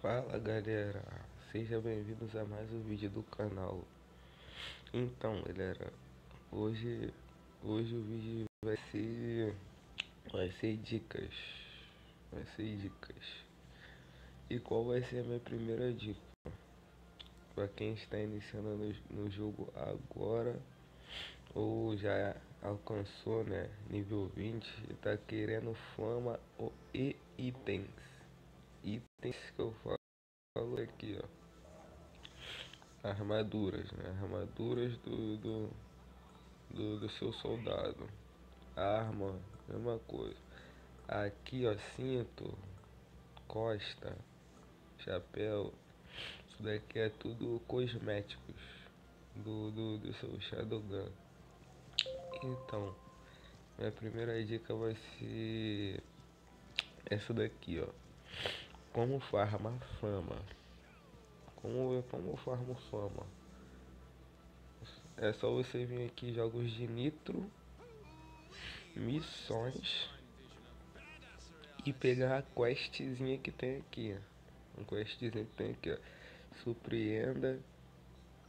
Fala galera, sejam bem-vindos a mais um vídeo do canal. Então galera, hoje, hoje o vídeo vai ser, vai ser dicas, vai ser dicas. E qual vai ser a minha primeira dica? Para quem está iniciando no, no jogo agora ou já alcançou né, nível 20 e está querendo fama e itens itens que eu falo aqui, ó. Armaduras, né? Armaduras do, do, do, do seu soldado. Arma, mesma coisa. Aqui, ó, cinto, costa, chapéu. Isso daqui é tudo cosméticos do, do, do seu Shadowgun. Então, minha primeira dica vai ser essa daqui, ó. Como farma fama. Como, como farma fama. É só você vir aqui jogos de nitro, missões e pegar a questzinha que tem aqui. A questzinha que tem aqui, ó. Surpreenda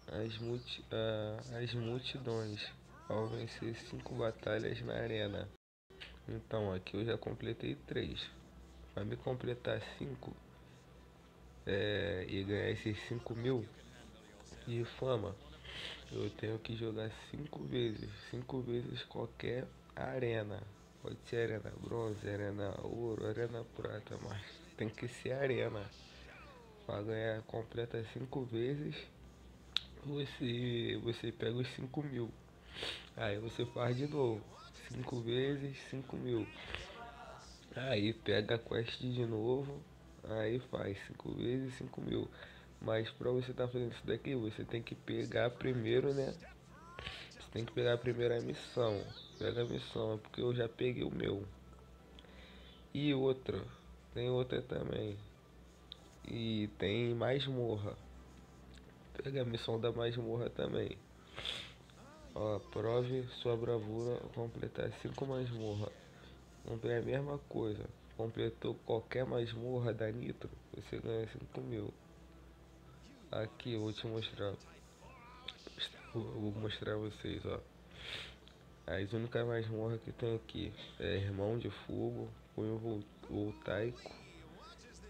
as, multi, uh, as multidões ao vencer cinco batalhas na arena. Então aqui eu já completei três. Vai me completar 5 é, e ganhar esses 5 mil de fama, eu tenho que jogar 5 vezes. 5 vezes qualquer arena. Pode ser arena bronze, arena ouro, arena prata, mas tem que ser arena. Para ganhar completa 5 vezes, você, você pega os 5 mil. Aí você faz de novo. 5 vezes 5 mil. Aí pega a quest de novo, aí faz 5 vezes 5 mil. Mas pra você estar tá fazendo isso daqui, você tem que pegar primeiro, né? Você tem que pegar a missão. Pega a missão, porque eu já peguei o meu. E outra, tem outra também. E tem mais morra. Pega a missão da mais morra também. Ó, prove sua bravura completar 5 masmorra. Comprei a mesma coisa. Completou qualquer masmorra da Nitro, você ganha 5 mil. Aqui, vou te mostrar. Vou mostrar a vocês, ó. As únicas masmorras que tem aqui é Irmão de Fogo, Punho Voltaico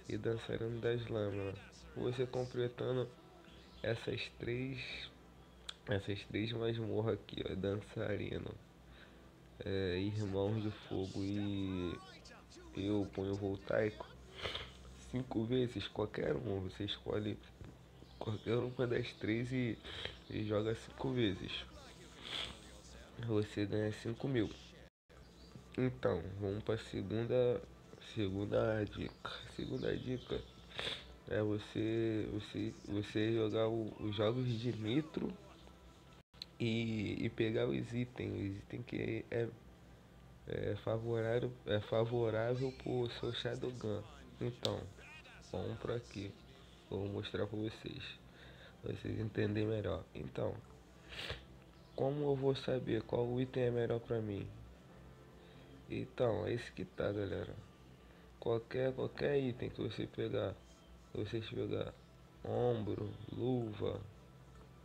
e Dançarino das Lâminas. Você completando essas três essas três masmorras aqui, ó, Dançarino é, Irmãos de Fogo e eu ponho voltaico cinco vezes, qualquer um, você escolhe qualquer uma das três e, e joga cinco vezes. Você ganha cinco mil. Então, vamos para segunda segunda dica. Segunda dica é você você você jogar o, os jogos de nitro e, e pegar os itens, os itens que é, é, favorável, é favorável pro seu Shadowgun. Então, vamos por aqui. Vou mostrar para vocês. Pra vocês entenderem melhor. Então, como eu vou saber qual item é melhor para mim? Então, é esse que tá, galera. Qualquer, qualquer item que você pegar, vocês pegar ombro, luva,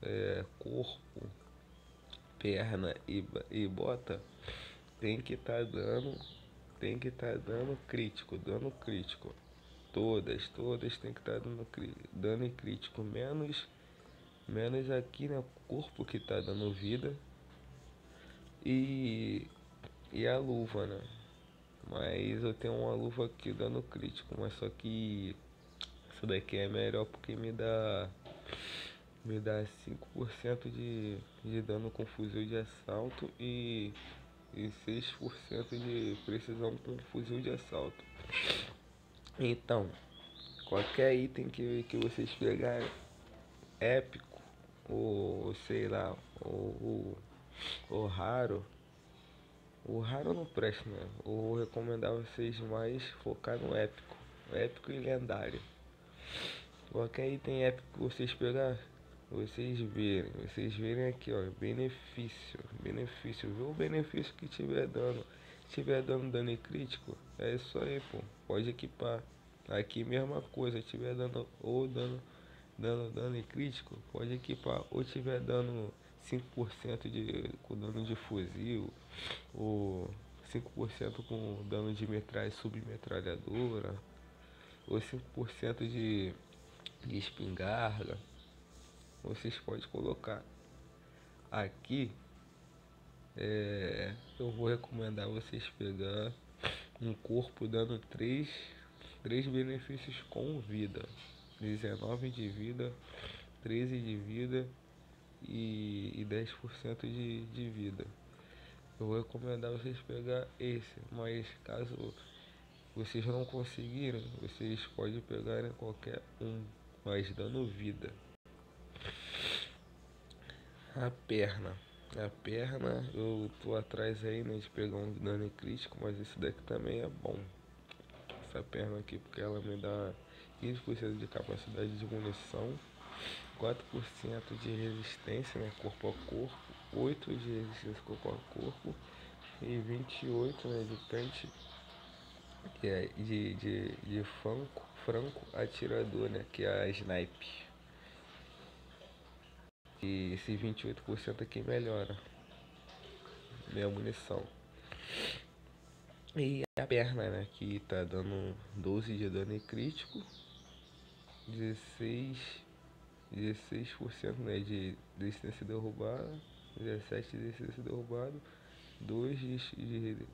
é, corpo, perna e, e bota, tem que estar tá dando, tem que estar tá dando crítico, dando crítico. Todas, todas tem que estar tá dando, dando crítico, menos menos aqui né, corpo que tá dando vida e e a luva, né? Mas eu tenho uma luva aqui dando crítico, mas só que isso daqui é melhor porque me dá me dá 5% de, de dano com fuzil de assalto e, e 6% de precisão com fuzil de assalto. Então, qualquer item que, que vocês pegarem épico ou sei lá, ou, ou, raro, o raro não presta, né? Eu vou recomendar vocês mais focar no épico, épico e lendário. Qualquer item épico que vocês pegar, vocês verem, vocês verem aqui, ó, benefício, benefício, viu o benefício que tiver dando, tiver dando dano crítico, é isso aí, pô, pode equipar, Aqui mesma coisa, tiver dando ou dando dando dano crítico, pode equipar. Ou tiver dando 5% de com dano de fuzil ou 5% com dano de metralha submetralhadora ou 5% de, de espingarda. Vocês podem colocar aqui é, eu vou recomendar vocês pegar um corpo dando 3, 3 benefícios com vida. 19 de vida, 13 de vida e, e 10% de, de vida. Eu vou recomendar vocês pegar esse, mas caso vocês não conseguirem, vocês podem pegar qualquer um, mas dando vida. A perna. A perna, eu tô atrás aí né, de pegar um dano crítico, mas esse daqui também é bom. Essa perna aqui, porque ela me dá 15% de capacidade de munição, 4% de resistência, né, corpo a corpo, 8% de resistência corpo a corpo e 28% né, de pente que é de, de, de franco, franco atirador, né, que é a snipe. E esse 28% aqui melhora minha munição. E a perna, né, que tá dando 12 de dano crítico 16, 16% né, de resistência derrubada, 17 de resistência derrubada, 2 de, de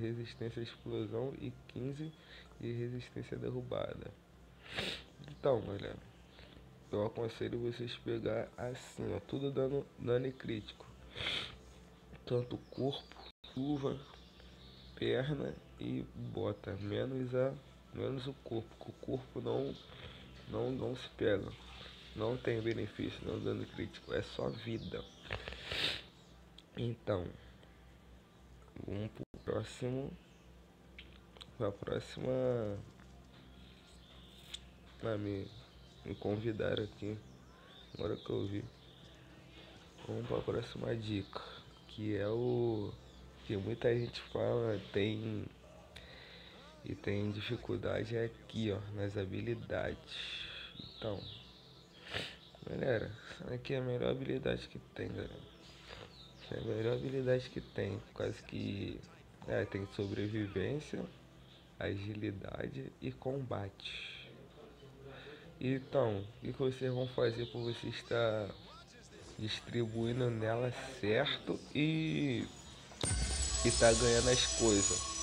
resistência à explosão e 15 de resistência derrubada. Então, galera, eu aconselho vocês pegar assim, ó, tudo dando dano crítico. Tanto corpo, luva, perna e bota, menos a menos o corpo, que o corpo não não, não se pega. Não tem benefício, não dando crítico. É só vida. Então, vamos pro próximo. Pra próxima. Ah, me, convidaram aqui. Agora que eu vi. Vamos pra próxima dica. Que é o. Que muita gente fala, tem e tem dificuldade aqui, ó, nas habilidades. Então, galera, essa aqui é a melhor habilidade que tem, galera. Essa é a melhor habilidade que tem, quase que é, tem sobrevivência, agilidade e combate. Então, o que vocês vão fazer para você estar distribuindo nela certo e estar tá ganhando as coisas?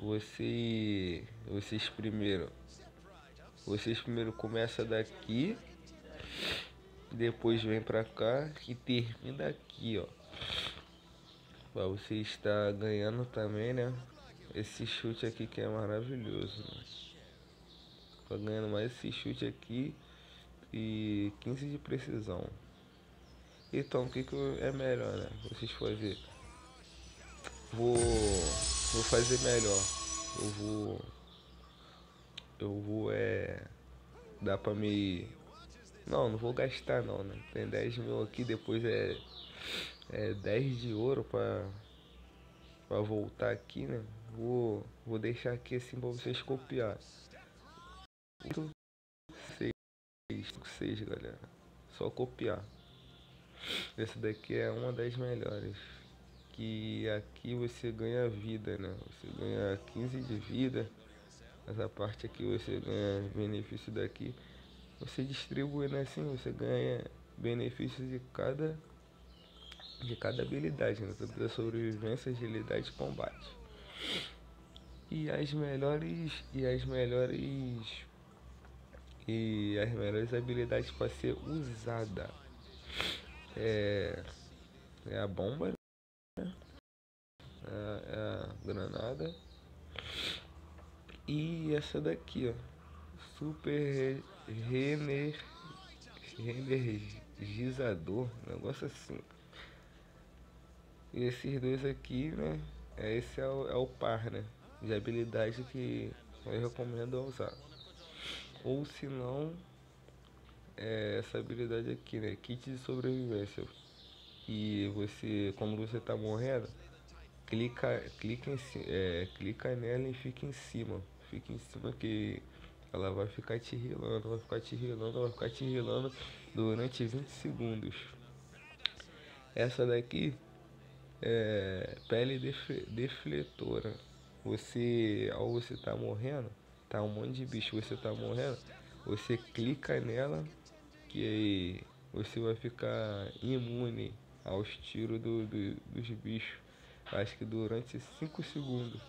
você vocês primeiro vocês primeiro começa daqui depois vem pra cá e termina aqui ó pra você estar ganhando também né esse chute aqui que é maravilhoso né? Tá ganhando mais esse chute aqui e 15 de precisão então o que, que é melhor né vocês fazer vou vou fazer melhor. Eu vou. Eu vou é. Dá pra me. Não, não vou gastar não, né? Tem 10 mil aqui, depois é. É 10 de ouro pra. Pra voltar aqui, né? Vou. Vou deixar aqui assim pra vocês copiar. 6, 6 galera. Só copiar. Esse daqui é uma das melhores que aqui você ganha vida, né? Você ganha 15 de vida. Essa parte aqui você ganha benefício daqui. Você distribuindo assim, você ganha benefícios de cada de cada habilidade, né? Tanto da sobrevivência, agilidade e combate. E as melhores e as melhores e as melhores habilidades para ser usada é, é a bomba é, é a granada. E essa daqui, ó. Super rener, energizador. Negócio assim. E esses dois aqui, né? É, esse é o, é o par, né? De habilidade que eu recomendo usar. Ou se não, é essa habilidade aqui, né? Kit de sobrevivência. E você, quando você tá morrendo, clica, clica, em, é, clica nela e fica em cima. fica em cima que ela vai ficar te rilando, vai ficar te rilando, vai ficar te rilando durante 20 segundos. Essa daqui é pele defletora. Você, ao você tá morrendo, tá um monte de bicho, você tá morrendo, você clica nela que aí você vai ficar imune aos tiros do, do, dos bichos. Acho que durante 5 segundos.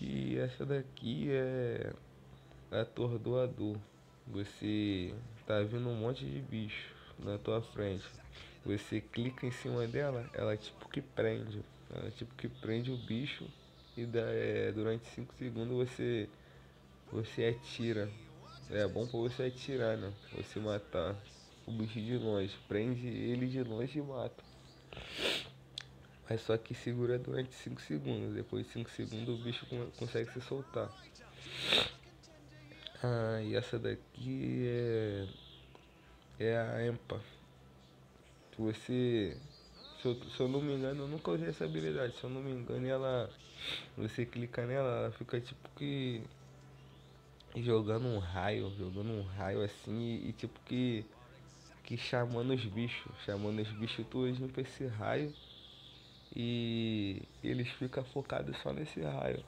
E essa daqui é atordoador. Você tá vindo um monte de bicho na tua frente. Você clica em cima dela, ela tipo que prende. Ela tipo que prende o bicho e dá, é, durante 5 segundos você você atira. É bom pra você atirar, né? Você matar o bicho de longe. Prende ele de longe e mata. Mas só que segura durante 5 segundos. Depois de 5 segundos o bicho consegue se soltar. Ah, e essa daqui é. É a EMPA. Você. Se eu, se eu não me engano, eu nunca usei essa habilidade. Se eu não me engano, ela. Você clica nela, ela fica tipo que. Jogando um raio, jogando um raio assim e, e tipo que. Que chamando os bichos. Chamando os bichos todos pra esse raio e eles ficam focados só nesse raio.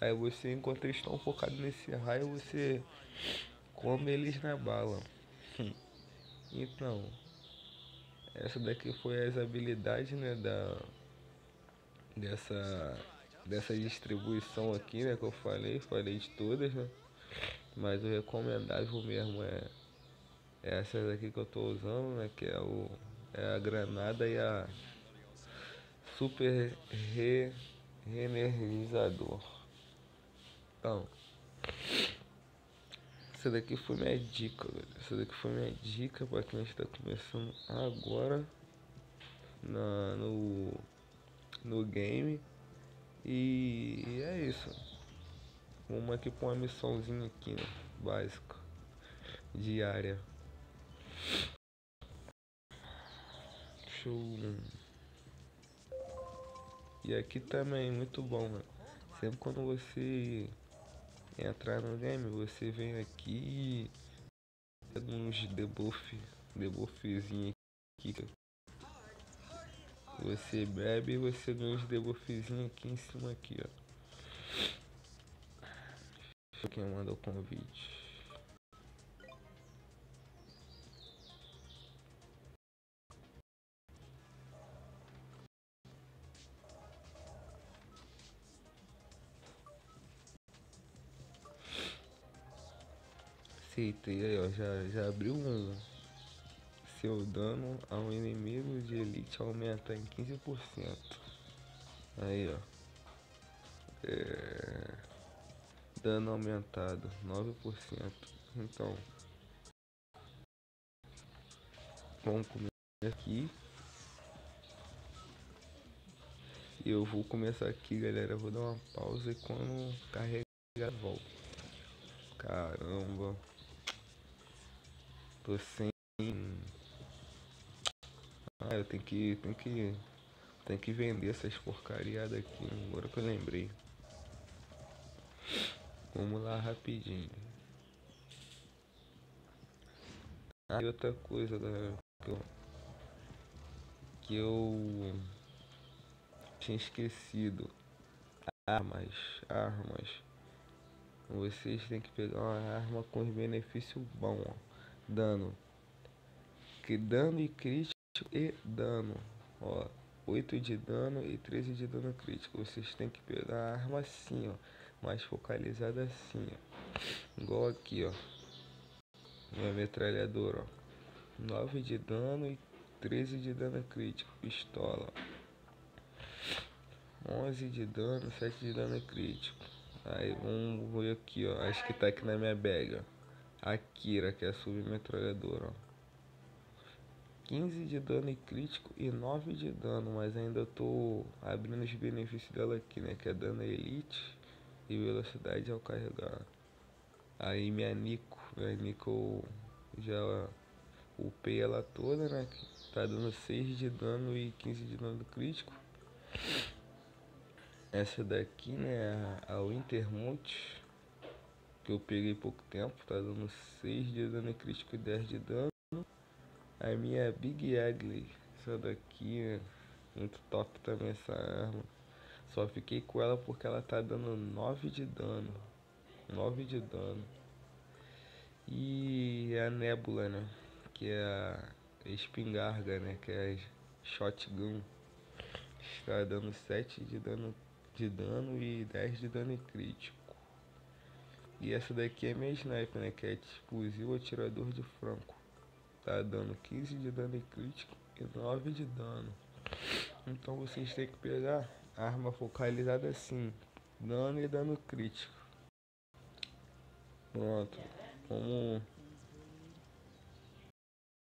Aí você, enquanto eles estão focados nesse raio, você come eles na bala. Então, essa daqui foi as habilidades, né, da dessa dessa distribuição aqui, né, que eu falei, falei de todas, né? Mas o recomendável mesmo é, é essa daqui que eu tô usando, né, que é o é a granada e a super re, reenergizador. Então, essa daqui foi minha dica, galera. Essa daqui foi minha dica para quem está começando agora na, no, no game. E é isso. Vamos aqui para uma missãozinha aqui, né? Básica. Diária. Show. E aqui também, muito bom, mano. Sempre quando você entrar no game, você vem aqui e pega uns debuff, debuffzinho aqui. Você bebe e você ganha uns debuffzinho aqui em cima aqui, ó. Quem manda o convite. Aceitei aí, ó. Já, já abriu um. Seu dano a um inimigo de elite aumenta em 15%. Aí, ó. É... Dano aumentado 9%. Então. Vamos começar aqui. E eu vou começar aqui, galera. Eu vou dar uma pausa e quando carregar, volto. Caramba. Tô sem. Ah, eu tenho que. Tenho que. Tenho que vender essas porcariadas aqui. Agora que eu lembrei. Vamos lá rapidinho. Ah, e outra coisa, galera. Que eu, que eu tinha esquecido. Armas, armas. Vocês têm que pegar uma arma com benefício bom, ó dano. Que dano e crítico e dano. Ó, 8 de dano e 13 de dano crítico. Vocês têm que pegar a arma assim, ó. Mais focalizada assim, ó. Igual aqui, ó. Minha metralhadora, ó. 9 de dano e 13 de dano crítico. Pistola. 11 de dano, 7 de dano crítico. Aí vamos ver aqui, ó. Acho que tá aqui na minha bag, ó. Akira, que é a submetralhadora. 15 de dano e crítico e 9 de dano, mas ainda tô abrindo os benefícios dela aqui, né? Que é dano elite e velocidade ao carregar. Aí minha Nico, minha Nico já upei ela toda, né? Tá dando 6 de dano e 15 de dano crítico. Essa daqui, né, a Wintermute, que eu peguei pouco tempo, tá dando 6 de dano crítico e 10 de dano. A minha Big Ugly, essa daqui, né, muito top também essa arma. Só fiquei com ela porque ela tá dando 9 de dano. 9 de dano. E a Nebula, né? Que é a espingarda, né? Que é a shotgun. Está dando 7 de dano, de dano e 10 de dano crítico. E essa daqui é minha sniper, né? Que é explosivo atirador de franco. Tá dando 15 de dano crítico e 9 de dano. Então vocês têm que pegar arma focalizada assim. Dano e dano crítico. Pronto. Vamos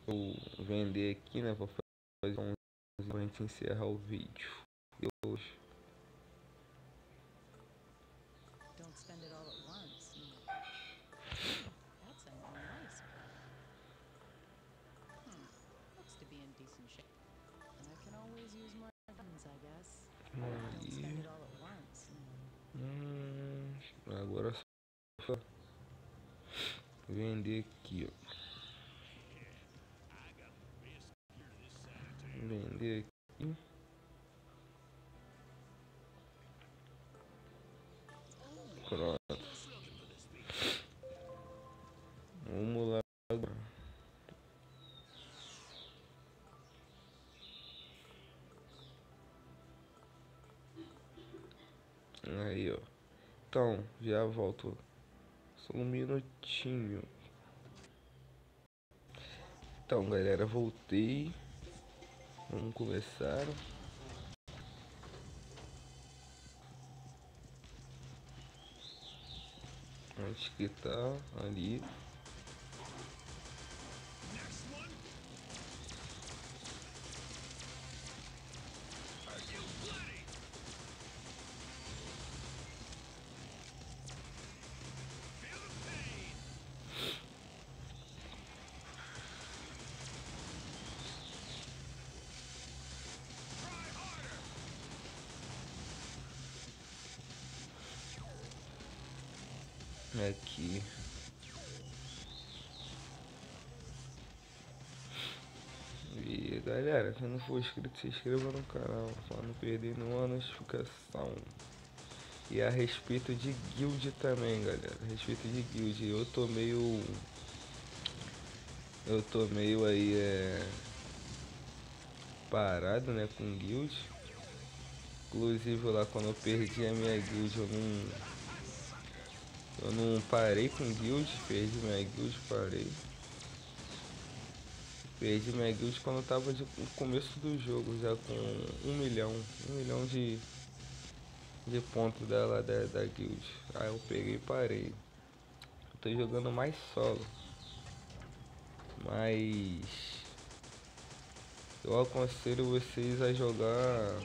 eu vender aqui, né? Vou fazer um pra gente encerrar o vídeo. Vender aqui, ó. Vender aqui. Pronto. Vamos lá agora. Aí, ó. Então, já volto. Só um minutinho. Então, galera, voltei. Vamos começar. Acho que tá ali. Se não for inscrito, se inscreva no canal para não perder nenhuma notificação. E a respeito de guild também, galera. A respeito de guild, eu tô meio. Eu tô meio aí é. Parado né com guild. Inclusive lá quando eu perdi a minha guild eu não eu não parei com guild, perdi minha guild, parei. Perdi guild quando eu tava de, no começo do jogo, já com um milhão, um milhão de, de pontos dela da, da guild. Aí eu peguei e parei. Eu tô jogando mais solo. Mas eu aconselho vocês a jogar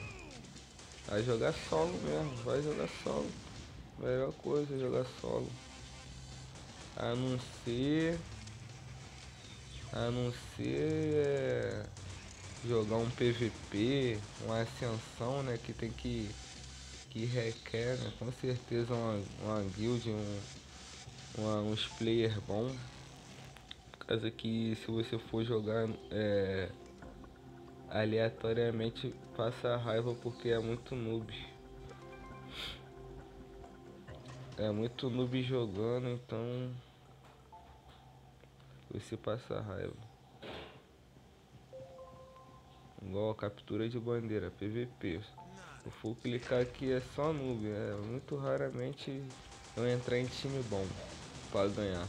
a jogar solo mesmo, vai jogar solo. Melhor coisa é jogar solo. A não ser. A não ser é, jogar um PVP, uma ascensão, né? Que tem que. Que requer, né, com certeza uma, uma guild, um, uma, uns player bom. Por causa que se você for jogar é, aleatoriamente passa raiva porque é muito noob é muito noob jogando, então você passa raiva. Igual a captura de bandeira, PVP. Se for clicar aqui é só noob, é muito raramente eu entrar em time bom para ganhar.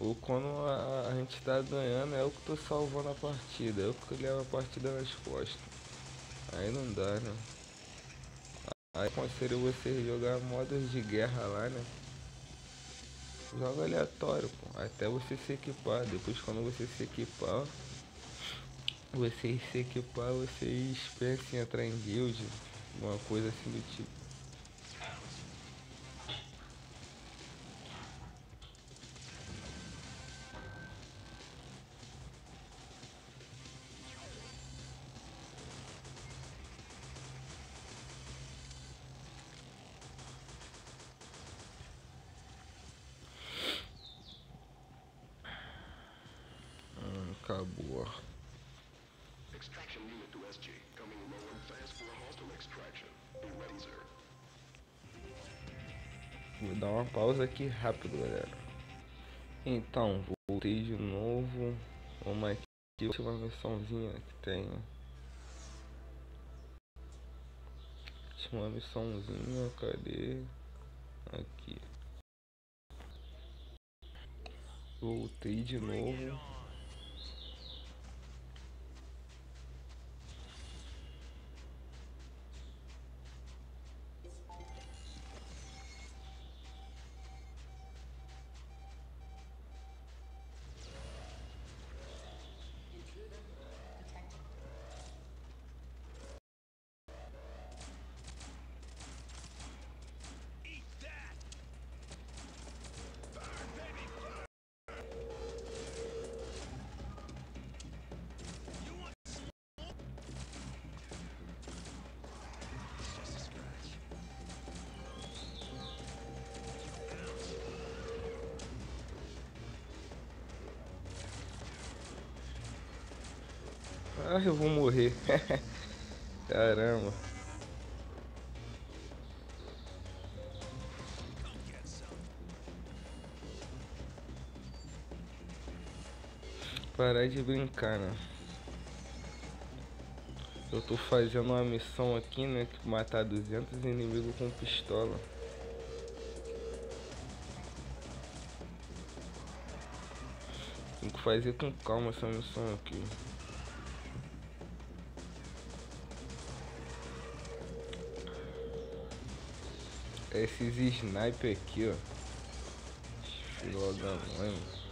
Ou quando a, a, gente tá ganhando, é eu que tô salvando a partida, é eu que levo a partida nas costas. Aí não dá, né? Aí aconselho você jogar modos de guerra lá, né? Joga aleatório, pô. Até você se equipar. Depois quando você se equipar, você se equipar, vocês pensem em entrar em guild, uma coisa assim do tipo. Vou dar uma pausa aqui rápido, galera. Então, voltei de novo. Vamos aqui, última missãozinha que tem. Última missãozinha, cadê? Aqui. Voltei de novo. Ah, eu vou morrer. Caramba. Parar de brincar, né? Eu tô fazendo uma missão aqui, né? Que matar 200 inimigos com pistola. Tem que fazer com calma essa missão aqui. Esses sniper aqui, ó. Filho da mãe.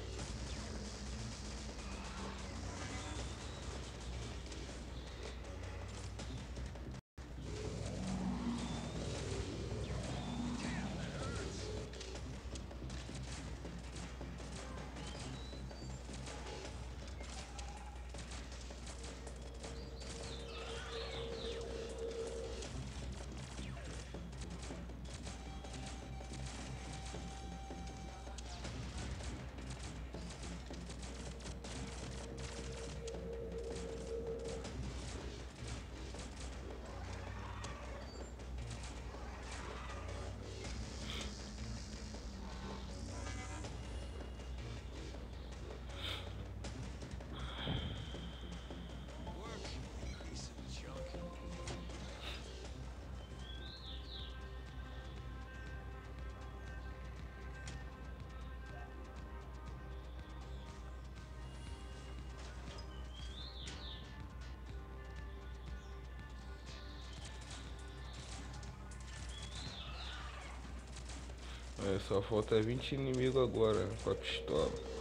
É, só falta 20 inimigos agora com a pistola.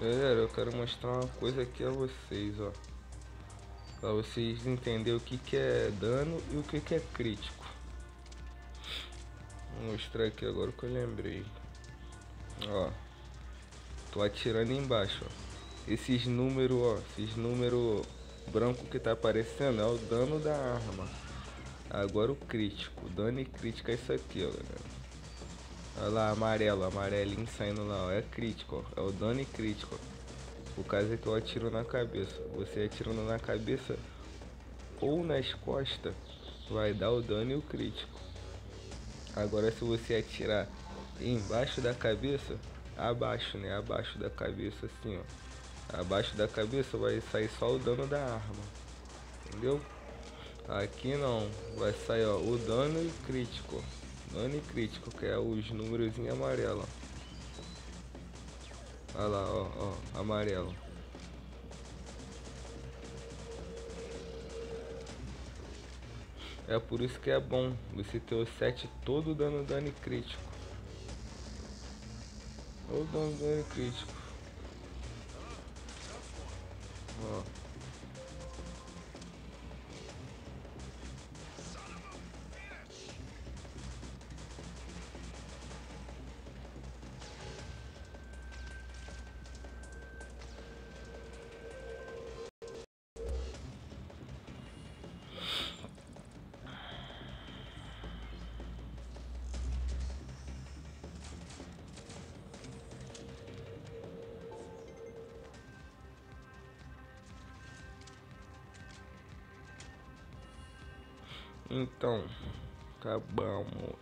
Galera, eu quero mostrar uma coisa aqui a vocês, ó. Pra vocês entenderem o que, que é dano e o que, que é crítico. Vou mostrar aqui agora que eu lembrei. Ó. Tô atirando embaixo, ó. Esses números, ó. Esses números branco que tá aparecendo é o dano da arma. Agora o crítico. Dano e crítico é isso aqui, ó, galera. Olha lá, amarelo, amarelinho saindo lá, ó. É crítico, ó. É o dano crítico. O caso é que eu atiro na cabeça. Você atirando na cabeça ou nas costas, vai dar o dano e o crítico. Agora se você atirar embaixo da cabeça, abaixo, né? Abaixo da cabeça assim, ó. Abaixo da cabeça vai sair só o dano da arma. Entendeu? Aqui não, vai sair ó, o dano e crítico. Dano crítico, que é os números em amarelo. Olha lá, ó, ó, amarelo. É por isso que é bom você ter o set todo dando dano crítico. Ou dando dano crítico. Ó. Então, acabamos.